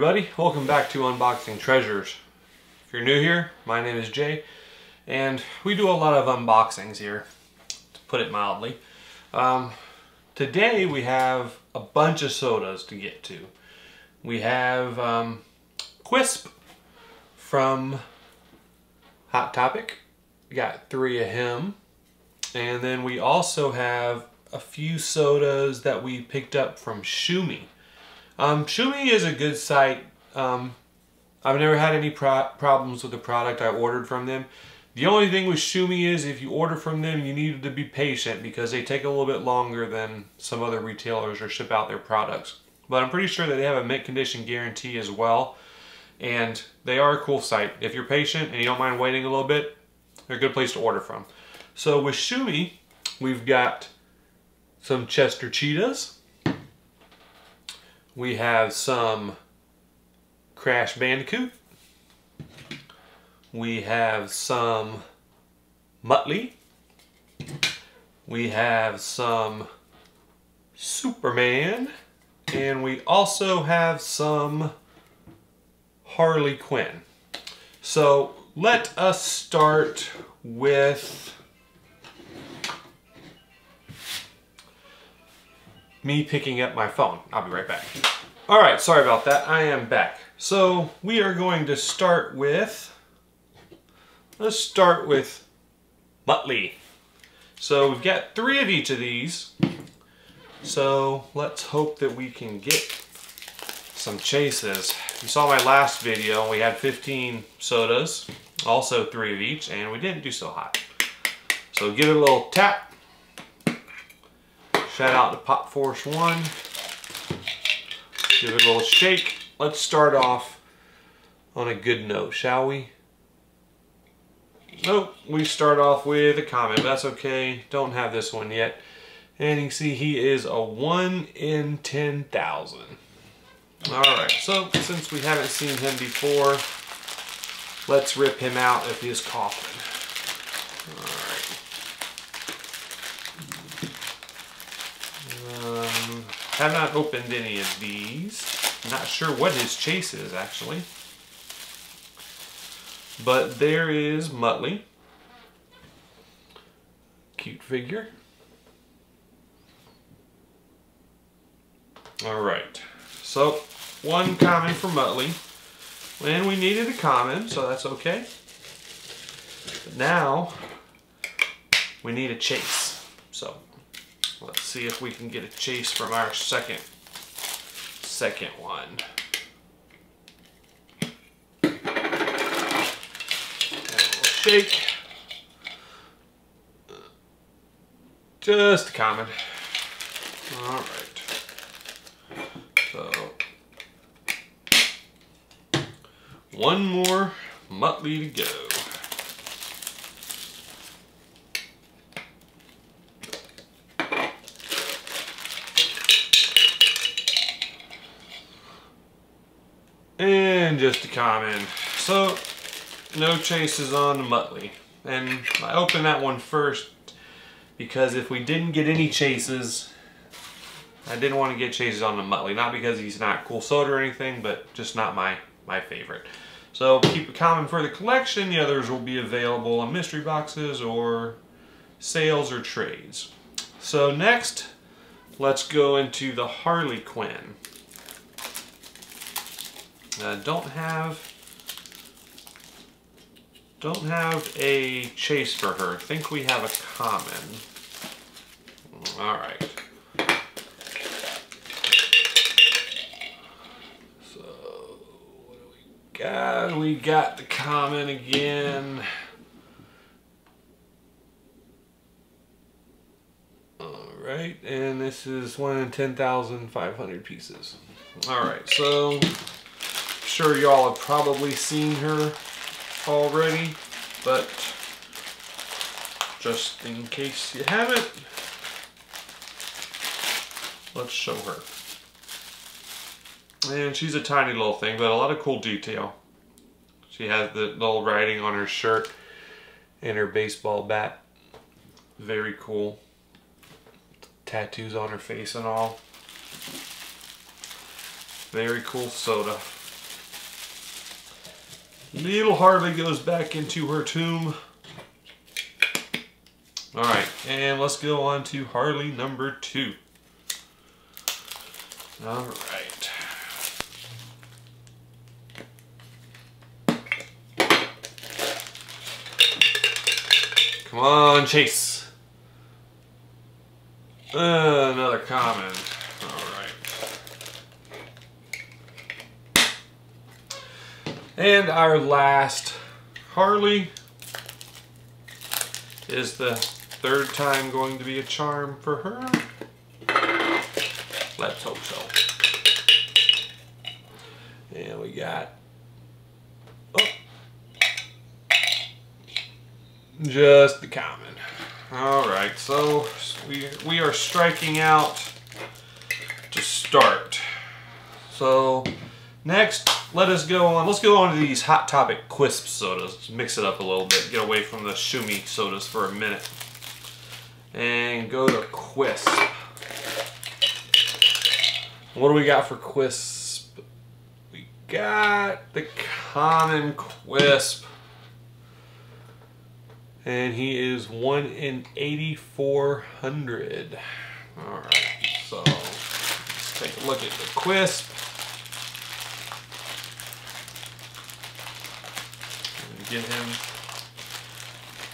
everybody, welcome back to Unboxing Treasures. If you're new here, my name is Jay, and we do a lot of unboxings here, to put it mildly. Um, today we have a bunch of sodas to get to. We have um, Quisp from Hot Topic, we got three of him, and then we also have a few sodas that we picked up from Shumi. Um, Shumi is a good site. Um, I've never had any pro problems with the product I ordered from them. The only thing with Shumi is if you order from them, you need to be patient because they take a little bit longer than some other retailers or ship out their products. But I'm pretty sure that they have a mint condition guarantee as well. And they are a cool site. If you're patient and you don't mind waiting a little bit, they're a good place to order from. So with Shumi, we've got some Chester Cheetahs, we have some Crash Bandicoot. We have some Muttley. We have some Superman. And we also have some Harley Quinn. So let us start with me picking up my phone. I'll be right back. All right, sorry about that. I am back. So we are going to start with, let's start with Muttley. So we've got three of each of these. So let's hope that we can get some chases. You saw my last video, we had 15 sodas, also three of each, and we didn't do so hot. So give it a little tap Shout out to Pop Force One. Give it a little shake. Let's start off on a good note, shall we? Nope, we start off with a comment. That's okay. Don't have this one yet. And you can see he is a 1 in 10,000. Alright, so since we haven't seen him before, let's rip him out of his coffin. Have not opened any of these. Not sure what his chase is, actually. But there is Muttley. Cute figure. Alright. So, one common for Muttley. And we needed a common, so that's okay. But now, we need a chase. See if we can get a chase from our second second one. shake. Just a common. All right. So one more Muttley to go. And just a common. So, no chases on Muttley. And I opened that one first because if we didn't get any chases, I didn't want to get chases on the Muttley. Not because he's not cool soda or anything, but just not my, my favorite. So keep it common for the collection. The others will be available in mystery boxes or sales or trades. So next, let's go into the Harley Quinn. Uh, don't have don't have a chase for her. Think we have a common. All right. So what do we got? We got the common again. All right, and this is one in 10,500 pieces. All right, so sure y'all have probably seen her already, but just in case you haven't, let's show her. And she's a tiny little thing, but a lot of cool detail. She has the little writing on her shirt and her baseball bat. Very cool. Tattoos on her face and all. Very cool soda. Little Harley goes back into her tomb. All right, and let's go on to Harley number two. All right. Come on, Chase. Uh, another common. All right. And our last Harley is the third time going to be a charm for her. Let's hope so. And we got oh, just the common. All right, so we we are striking out to start. So next, let us go on. Let's go on to these Hot Topic Quisp sodas. Let's mix it up a little bit. Get away from the Shumi sodas for a minute, and go to Quisp. What do we got for Quisp? We got the common Quisp. And he is 1 in 8,400. Alright, so let's take a look at the Quisp. Get him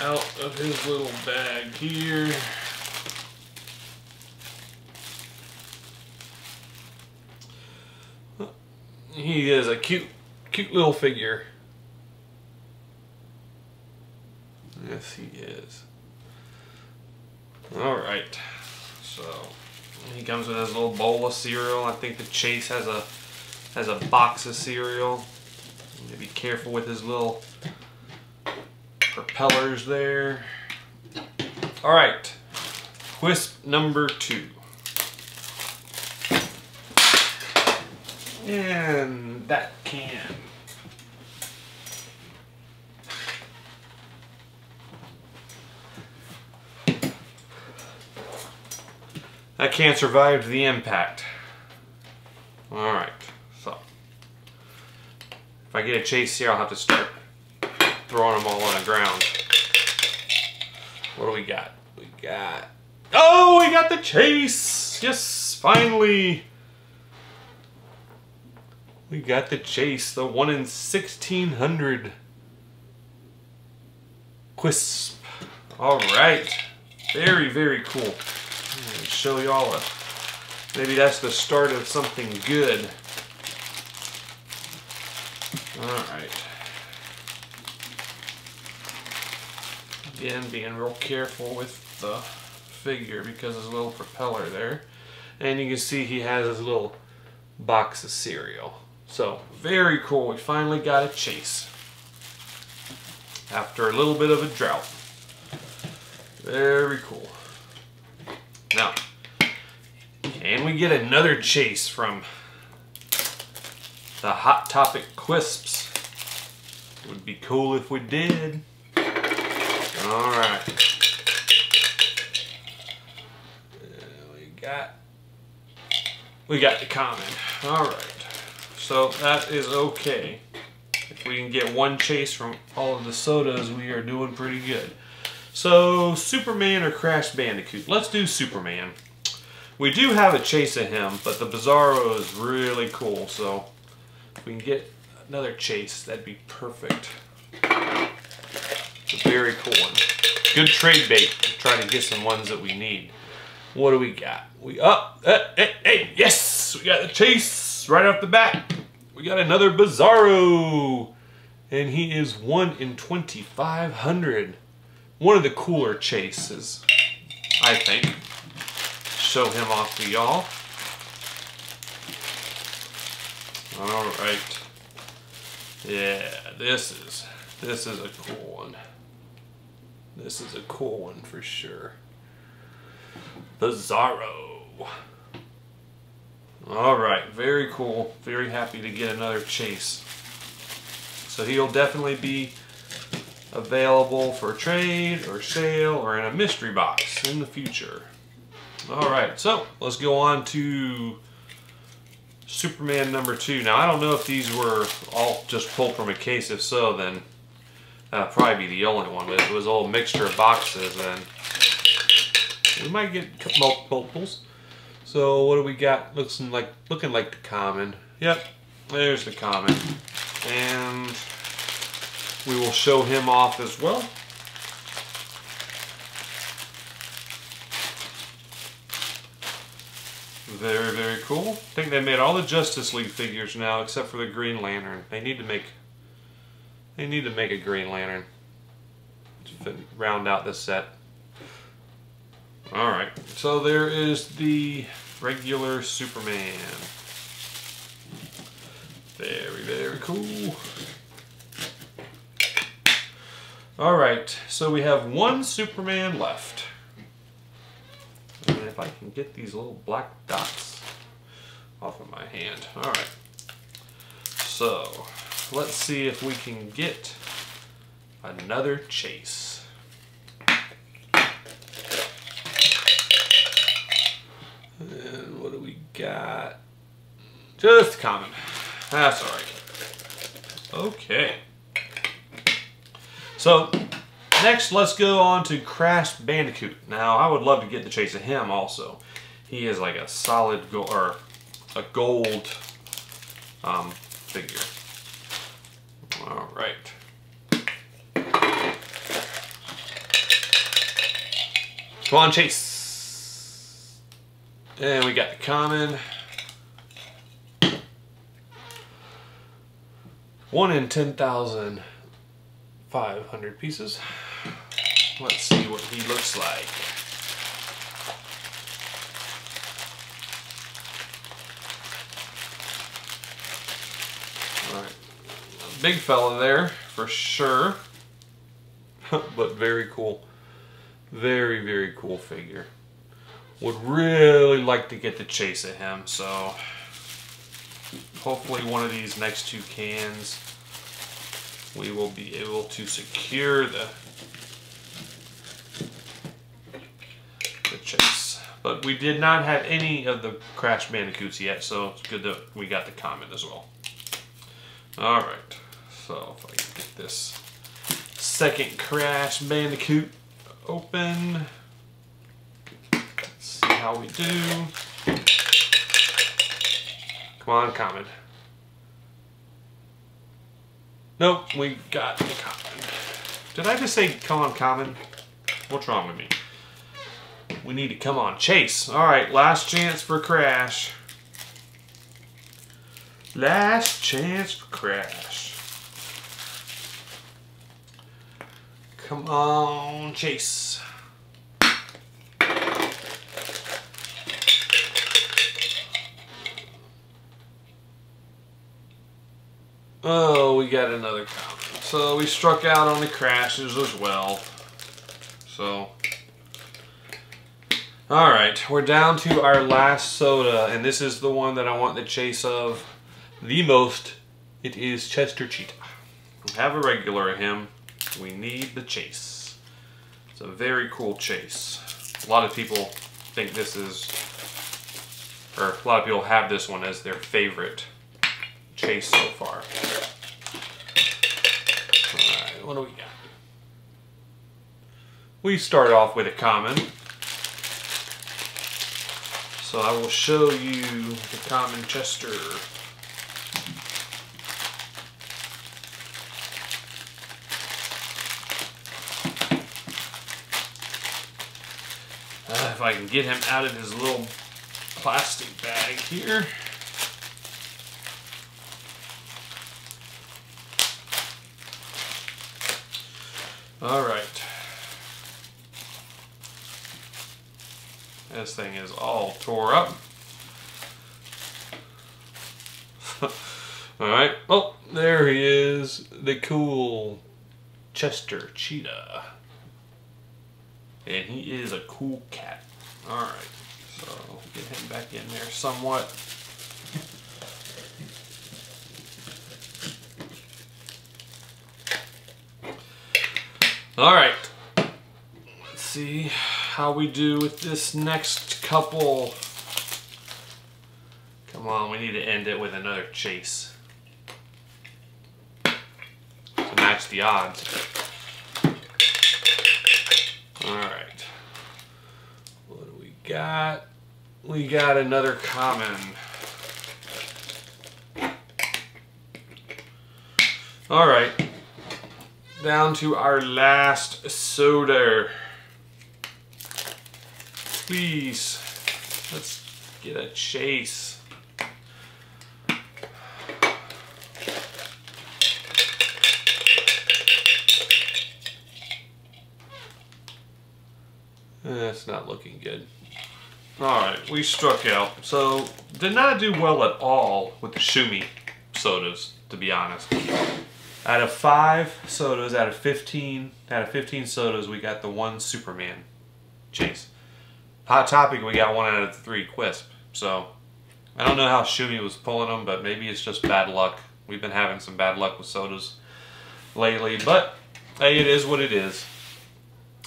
out of his little bag here. He is a cute, cute little figure. Yes, he is. All right. So he comes with his little bowl of cereal. I think the Chase has a has a box of cereal. Careful with his little propellers there. All right. Quisp number two. And that can. That can survive the impact. Alright, so. If I get a chase here, I'll have to start throwing them all on the ground. What do we got? We got... Oh, we got the chase! Yes, finally! We got the chase, the one in 1600 Quisp. All right, very, very cool. show y'all a, maybe that's the start of something good. All right. Again, being real careful with the figure because there's a little propeller there. And you can see he has his little box of cereal. So, very cool. We finally got a chase. After a little bit of a drought. Very cool. Now, can we get another chase from the Hot Topic Quisps? Would be cool if we did. Alright. Uh, we got we got the common. Alright. So that is okay. If we can get one chase from all of the sodas, we are doing pretty good. So, Superman or Crash Bandicoot? Let's do Superman. We do have a chase of him, but the Bizarro is really cool, so we can get another chase, that'd be perfect. It's a very cool one. Good trade bait to try to get some ones that we need. What do we got? We up, uh, hey, hey, yes, we got the chase right off the bat. We got another Bizarro. And he is 1 in 2,500. One of the cooler chases, I think. Show him off to y'all. Alright. Yeah, this is, this is a cool one. This is a cool one for sure. Bizarro. All right, very cool. Very happy to get another chase. So he'll definitely be available for trade or sale or in a mystery box in the future. All right, so let's go on to Superman number two. Now, I don't know if these were all just pulled from a case. If so, then that'd probably be the only one. But if it was a mixture of boxes, then we might get multiples. So what do we got? Looks like looking like the common. Yep, there's the common, and we will show him off as well. Very, very cool. I think they made all the Justice League figures now except for the Green Lantern. They need to make they need to make a Green Lantern to round out this set. Alright, so there is the regular Superman. Very, very cool. Alright, so we have one Superman left. If I can get these little black dots off of my hand. Alright. So, let's see if we can get another chase. And what do we got? Just common. That's alright. Okay. So, next let's go on to Crash Bandicoot. Now, I would love to get the chase of him also. He is like a solid or a gold um, figure. All right. Come on, Chase. And we got the common. One in 10,000 500 pieces. Let's see what he looks like. Alright, big fella there for sure, but very cool. Very, very cool figure. Would really like to get the chase at him, so hopefully one of these next two cans we will be able to secure the chase. But we did not have any of the Crash Bandicoots yet, so it's good that we got the common as well. Alright, so if I can get this second Crash Bandicoot open. Let's see how we do. Come on, common. Nope, we got the. Did I just say come on common? What's wrong with me? We need to come on chase. Alright, last chance for Crash. Last chance for Crash. Come on, Chase. Oh, we got another common. So we struck out on the crashes as well. So, alright, we're down to our last soda, and this is the one that I want the chase of the most. It is Chester Cheetah. We have a regular of him. We need the chase. It's a very cool chase. A lot of people think this is, or a lot of people have this one as their favorite chase so far. Alright, what do we got? We start off with a common. So I will show you the common Chester. Uh, if I can get him out of his little plastic bag here. All right. This thing is all tore up. all right. Oh, there he is. The cool Chester Cheetah. And he is a cool cat. All right. So get him back in there somewhat. All right. Let's see how we do with this next couple. Come on, we need to end it with another chase. To match the odds. Alright. What do we got? We got another common. Alright. Down to our last soda. Please. Let's get a chase. That's not looking good. Alright, we struck out. So, did not do well at all with the Shumi sodas, to be honest. Out of five sodas, out of 15, out of 15 sodas, we got the one Superman chase. Hot Topic, we got one out of three Quisp. So, I don't know how Shumi was pulling them, but maybe it's just bad luck. We've been having some bad luck with sodas lately, but hey, it is what it is.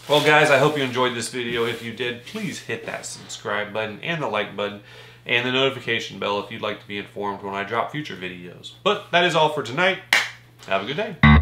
Well guys, I hope you enjoyed this video. If you did, please hit that subscribe button and the like button and the notification bell if you'd like to be informed when I drop future videos. But that is all for tonight. Have a good day.